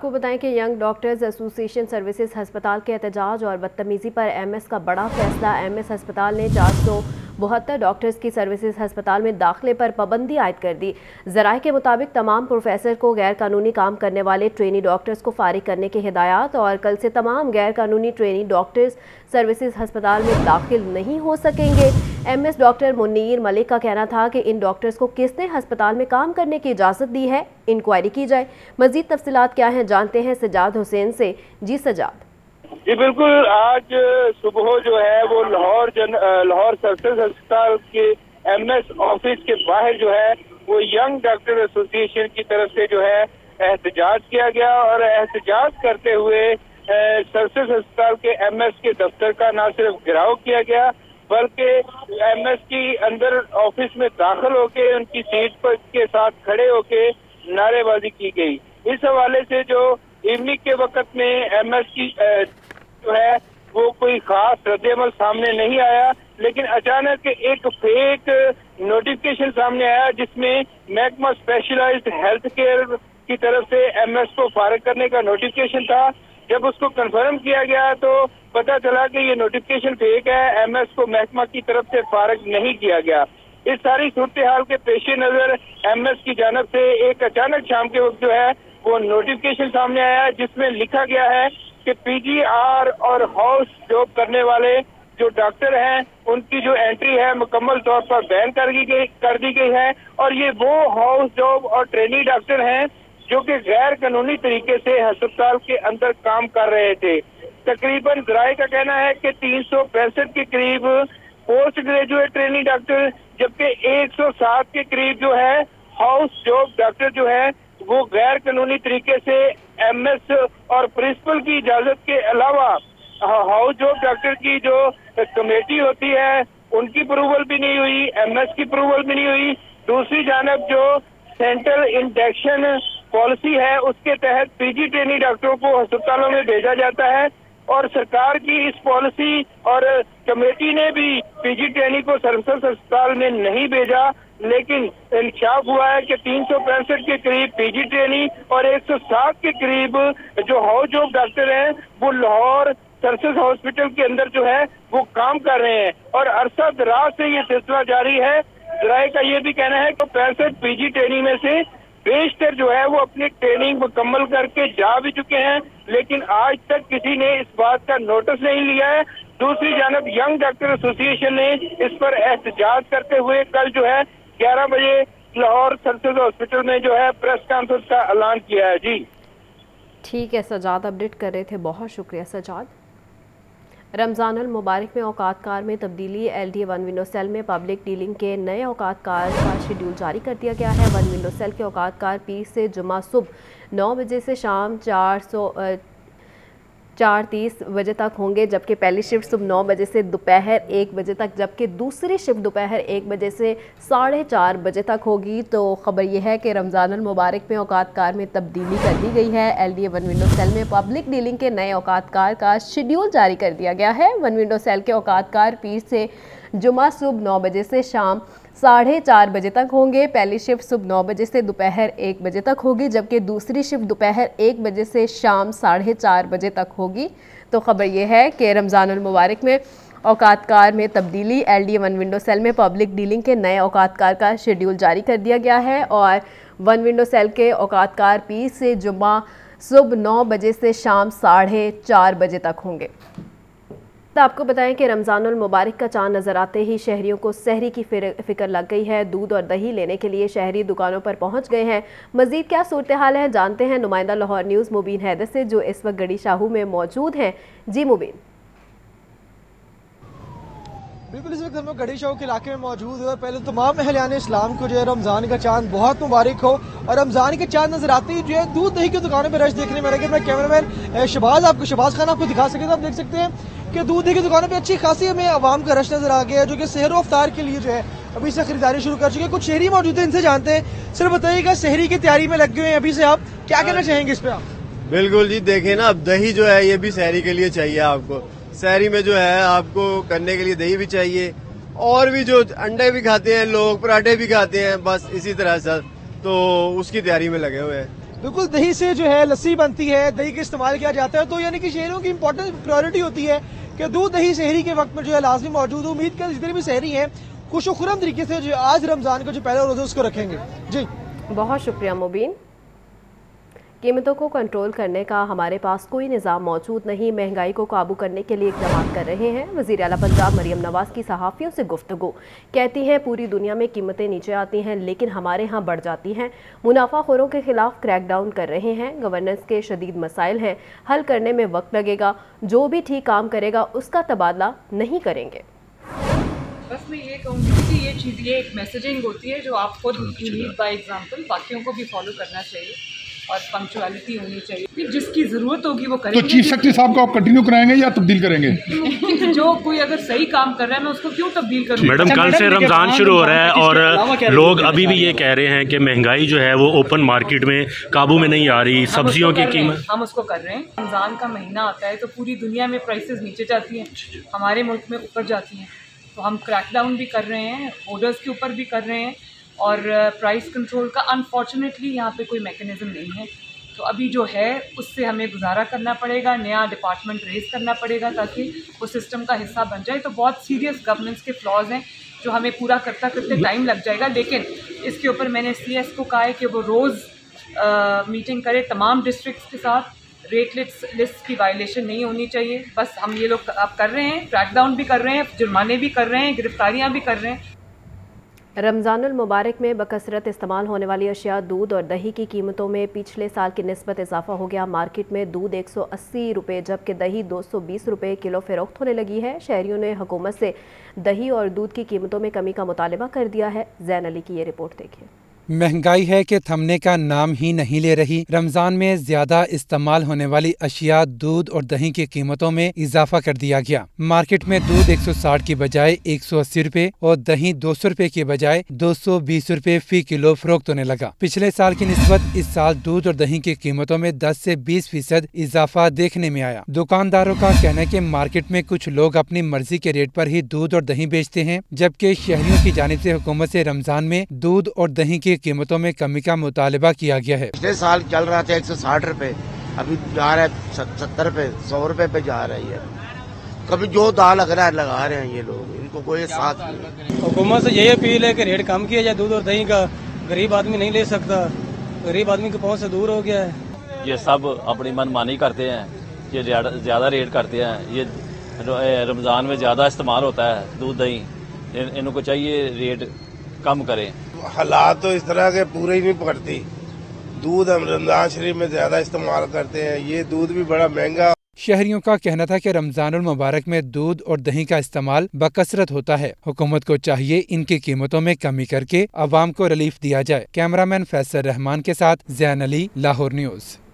आपको बताएँ कि यंग डॉक्टर्स एसोसिएशन सर्विसेज़ अस्पताल के एहतजाज और बदतमीज़ी पर एमएस का बड़ा फैसला। एमएस अस्पताल ने चार सौ बहत्तर डॉक्टर्स की सर्विसेज़ अस्पताल में दाखिले पर पाबंदी आयद कर दी। जराए के मुताबिक तमाम प्रोफेसर को गैर कानूनी काम करने वाले ट्रेनी डॉक्टर्स को फारिग करने की हिदायत और कल से तमाम गैर कानूनी ट्रेनी डॉक्टर्स सर्विसेज़ अस्पताल में दाखिल नहीं हो सकेंगे। M S doctor Munir Malik का कहना था कि इन डॉक्टर्स को किसने अस्पताल में काम करने की इजाज़त दी है? इंक्वायरी की जाए। मजीद तफसीत क्या हैं? जानते हैं सजाद हुसैन से। जी सजाद। जी, बिल्कुल। आज सुबह जो है वो लाहौर जन लाहौर सर्विस अस्पताल के एमएस ऑफ़िस के बाहर जो है वो यंग डॉक्टर एसोसिएशन की तरफ़ से जो है एहतजाज किया गया और एहतजाज करते हुए सर्विस अस्पताल के एमएस के दफ्तर का ना सिर्फ़ गिराव किया गया, बल्कि एमएस की अंदर ऑफ़िस में दाखिल होके, उनकी सीट पर के साथ खड़े होके नारेबाजी की गई। इस हवाले से जो इवनिंग के वक्त में एमएस की जो है, वो कोई खास रद्दमल सामने नहीं आया, लेकिन अचानक एक फेक नोटिफिकेशन सामने आया, जिसमें महकमा स्पेशलाइज्ड हेल्थ केयर की तरफ़ से एमएस को फारिग करने का नोटिफिकेशन था। जब उसको कंफर्म किया गया तो पता चला कि ये नोटिफिकेशन फेक है एमएस को महकमा की तरफ़ से फारिग नहीं किया गया। इस सारी सूरत हाल के पेश नज़र एमएस की जानब से एक अचानक शाम के वक्त जो है, वो नोटिफिकेशन सामने आया, जिसमें लिखा गया है कि पीजीआर और हाउस जॉब करने वाले जो डॉक्टर हैं, उनकी जो एंट्री है मुकम्मल तौर पर बैन कर दी गई कर दी गई है। और ये वो हाउस जॉब और ट्रेनिंग डॉक्टर हैं, जो कि गैर कानूनी तरीके से अस्पताल के अंदर काम कर रहे थे। तकरीबन जराए का कहना है कि तीन सौ पैंसठ के करीब पोस्ट ग्रेजुएट ट्रेनिंग डॉक्टर, जबकि 107 के करीब जो है हाउस जॉब डॉक्टर जो है, वो गैर कानूनी तरीके से एमएस और प्रिंसिपल की इजाज़त के अलावा हाउस जॉब डॉक्टर की जो कमेटी होती है, उनकी अप्रूवल भी नहीं हुई, एमएस की अप्रूवल भी नहीं हुई। दूसरी जानब जो सेंट्रल इंडेक्शन पॉलिसी है, उसके तहत पीजी ट्रेनी डॉक्टरों को अस्पतालों में भेजा जाता है और सरकार की इस पॉलिसी और कमेटी ने भी पीजी ट्रेनी को सर्विसेज़ अस्पताल में नहीं भेजा। लेकिन इंकशाफ हुआ है कि तीन सौ पैंसठ के करीब पीजी ट्रेनिंग और 107 के करीब जो हाउस जॉब डॉक्टर हैं, वो लाहौर सर्विसेज़ हॉस्पिटल के अंदर जो है, वो काम कर रहे हैं। और अरसा दराज से ये सिलसिला जारी है। जराए का ये भी कहना है कि पैंसठ पीजी ट्रेनिंग में से बेशतर जो है, वो अपनी ट्रेनिंग मुकम्मल करके जा भी चुके हैं, लेकिन आज तक किसी ने इस बात का नोटिस नहीं लिया है। दूसरी जानब यंग डॉक्टर एसोसिएशन ने इस पर एहतजाज करते हुए कल जो है ग्यारह बजे लाहौर सर्विस हॉस्पिटल में जो है प्रेस कॉन्फ्रेंस का ऐलान किया है, जी। ठीक है, सजाद अपडेट कर रहे थे, बहुत शुक्रिया सजाद। रमज़ान मुबारक में औकात कार में तब्दीली L D one window cell में पब्लिक डीलिंग के नए औकात कार का शेड्यूल जारी कर दिया गया है। वन विंडो सेल के औकात कार पी से जुमा सुबह नौ बजे से शाम चार सौ चार तीस बजे तक होंगे, जबकि पहली शिफ्ट सुबह नौ बजे से दोपहर एक बजे तक, जबकि दूसरी शिफ्ट दोपहर एक बजे से साढ़े चार बजे तक होगी। तो ख़बर यह है कि रमज़ान मुबारक में औकात कार में तब्दीली कर दी गई है। L D A one window cell में पब्लिक डीलिंग के नए औकात कार का शेड्यूल जारी कर दिया गया है। वन विंडो सेल के औकात कार पीर से जुमा सुबह नौ बजे से शाम साढ़े चार बजे तक होंगे। पहली शिफ्ट सुबह नौ बजे से दोपहर एक बजे तक होगी, जबकि दूसरी शिफ्ट दोपहर एक बजे से शाम साढ़े चार बजे तक होगी। तो ख़बर यह है कि रमज़ान मुबारक में औकात कार में तब्दीली L D one window cell में पब्लिक डीलिंग के नए औकात कार का शेड्यूल जारी कर दिया गया है और वन विंडो सेल के औकात कार पी से जुम्मा सुबह नौ बजे से शाम साढ़े चार बजे तक होंगे। तो आपको बताएँ कि रमज़ान मुबारक का चाँद नज़र आते ही शहरियों को सहरी की फ़िक्र लग गई है। दूध और दही लेने के लिए शहरी दुकानों पर पहुँच गए हैं। मज़ीद क्या सूरत हाल है, जानते हैं नुमाइंदा लाहौर न्यूज़ मुबीन हैदर से, जो इस वक्त गड़ी शाहू में मौजूद हैं। जी मुबीन। बिल्कुल इस वक्त हम लोग गढ़ी के इलाके में मौजूद है। और पहले तमाम अहलियान इस्लाम को जो है रमज़ान का चाँद बहुत मुबारक हो और रमज़ान के चाँद नज़र आते ही जो है दूध दही की दुकानों पर रश देखने में लगे। मैं कैमरामैन शबाज आपको शबाज खान, आपको दिखा सके तो आप देख सकते हैं कि दूध दही की दुकानों पर अच्छी खासी हमें आवाम का रश नज़र आ गया है, जो कि शहर अफ्तार के लिए जो है अभी से खरीदारी शुरू कर चुके हैं। कुछ शहरी मौजूद है, इनसे जानते हैं। सर बताइएगा, शहरी की तैयारी में लग गए हैं अभी से आप। क्या कहना चाहेंगे इस पर आप? बिल्कुल जी, देखें ना, अब दही जो है, ये भी शहरी के लिए चाहिए आपको। शहरी में जो है आपको करने के लिए दही भी चाहिए और भी जो अंडे भी खाते हैं लोग पराठे भी खाते हैं बस इसी तरह से। तो उसकी तैयारी में लगे हुए हैं। बिल्कुल दही से जो है लस्सी बनती है दही का इस्तेमाल किया जाता है। तो यानी कि शहरों की इंपॉर्टेंट प्रायोरिटी होती है कि दूध दही शहरी के वक्त में जो है लाजमी मौजूद हो। उम्मीद कर जितने भी शहरी हैं खुश खुरम तरीके से जो आज रमज़ान का जो पहला रोजा उसको रखेंगे। जी। बहुत शुक्रिया मुबीन। कीमतों को कंट्रोल करने का हमारे पास कोई निज़ाम मौजूद नहीं। महँगाई को काबू करने के लिए इकदाम कर रहे हैं। वजी अला पंजाब मरियम नवाज़ की सहाफ़ियों से गुफ्तु कहती हैं पूरी दुनिया में कीमतें नीचे आती हैं लेकिन हमारे यहाँ बढ़ जाती हैं। मुनाफाखोरों के खिलाफ क्रैकडाउन कर रहे हैं। गवर्नेंस के शदीद मसाइल हैं। हल करने में वक्त लगेगा। जो भी ठीक काम करेगा उसका तबादला नहीं करेंगे। बस मैं ये कहूँगी कि ये चीज़ ये एक मैसेजिंग होती है जो आप खुद लीड बाय एग्जांपल बाकियों को भी फॉलो करना चाहिए। और पंक्चुअलिटी होनी चाहिए। कि जिसकी ज़रूरत होगी वो करेंगे। तो चीफ सेक्रेटरी साहब को आप कंटिन्यू कराएँगे या तब्दील करेंगे? जो कोई अगर सही काम कर रहा है मैं उसको क्यों तब्दील करूँ? मैडम कल से रमज़ान शुरू हो रहा है और लोग अभी भी ये कह रहे हैं कि महँगाई जो है वो ओपन मार्केट में काबू में नहीं आ रही सब्जियों की कीमत। हम उसको कर रहे हैं। रमज़ान का महीना आता है तो पूरी दुनिया में प्राइसेस नीचे जाती हैं। हमारे मुल्क में ऊपर जाती हैं। तो हम क्रैकडाउन भी कर रहे हैं ऑर्डर्स के ऊपर भी कर रहे हैं। और प्राइस कंट्रोल का अनफॉर्चुनेटली यहाँ पे कोई मैकेनिज़्म नहीं है। तो अभी जो है, उससे हमें गुजारा करना पड़ेगा, नया डिपार्टमेंट रेज करना पड़ेगा ताकि वो सिस्टम का हिस्सा बन जाए। तो बहुत सीरियस गवर्नेंस के फ्लॉज हैं, जो हमें पूरा करता करते टाइम लग जाएगा। लेकिन इसके ऊपर मैंने सी को कहा है कि वो रोज़ मीटिंग करे तमाम डिस्ट्रिक्ट के साथ। रेट लिस्ट लिस्ट की वायलेशन नहीं होनी चाहिए। बस हम ये लोग अब कर रहे हैं क्रैकडाउन भी कर रहे हैं, जुर्माने भी कर रहे हैं, गिरफ्तारियाँ भी कर रहे हैं। रमज़ानुल मुबारक में बकसरत इस्तेमाल होने वाली अशिया दूध और दही की कीमतों में पिछले साल की नस्बत इजाफा हो गया। मार्केट में दूध एक सौ अस्सी रुपये जबकि दही दो सौ बीस रुपये किलो फरोख्त होने लगी है। शहरीों ने हुकूमत से दही और दूध की कीमतों में कमी का मुतालबा कर दिया है। जैन अली की ये रिपोर्ट देखिए महँगाई है कि थमने का नाम ही नहीं ले रही। रमज़ान में ज़्यादा इस्तेमाल होने वाली अशिया दूध और दही की कीमतों में इजाफा कर दिया गया। मार्केट में दूध 160 की बजाय 180 रुपए और दही 200 रूपए की बजाय 220 रूपए फ़ी किलो फरोख्त होने लगा। पिछले साल की नस्बत इस साल दूध और दही की कीमतों में दस ऐसी बीस फ़ीसद इजाफा देखने में आया। दुकानदारों का कहना है की मार्केट में कुछ लोग अपनी मर्ज़ी के रेट आरोप ही दूध और दही बेचते हैं, जबकि शहरियों की जानब ऐसी हुकूमत ऐसी रमज़ान में दूध और दही की कीमतों में कमी का मुतालबा किया गया है। पिछले साल चल रहा था एक सौ साठ रूपए अभी जा रहा है सत्तर रूपए सौ रूपए पे जा रही है। कभी जो दाल लग रहा है लगा रहे हैं ये लोग इनको कोई साथ हुकूमत से यही अपील है कि रेट कम किया जाए दूध और दही का गरीब आदमी नहीं ले सकता। गरीब आदमी के पहुँच से दूर हो गया है। ये सब अपनी मनमानी करते हैं ये ज़्यादा रेट करते हैं ये रमज़ान में ज़्यादा इस्तेमाल होता है दूध दही। इन, इनको चाहिए रेट कम करें। हालात तो इस तरह के पूरे ही नहीं पकड़ती। दूध हम रमज़ान शरीफ में ज़्यादा इस्तेमाल करते हैं। ये दूध भी बड़ा महँगा शहरियों का कहना था कि रमज़ान मुबारक में दूध और दही का इस्तेमाल बकसरत होता है। हुकूमत को चाहिए इनकी कीमतों में कमी करके अवाम को रिलीफ दिया जाए। कैमरामैन फैसल रहमान के साथ जैन अली, लाहौर न्यूज़।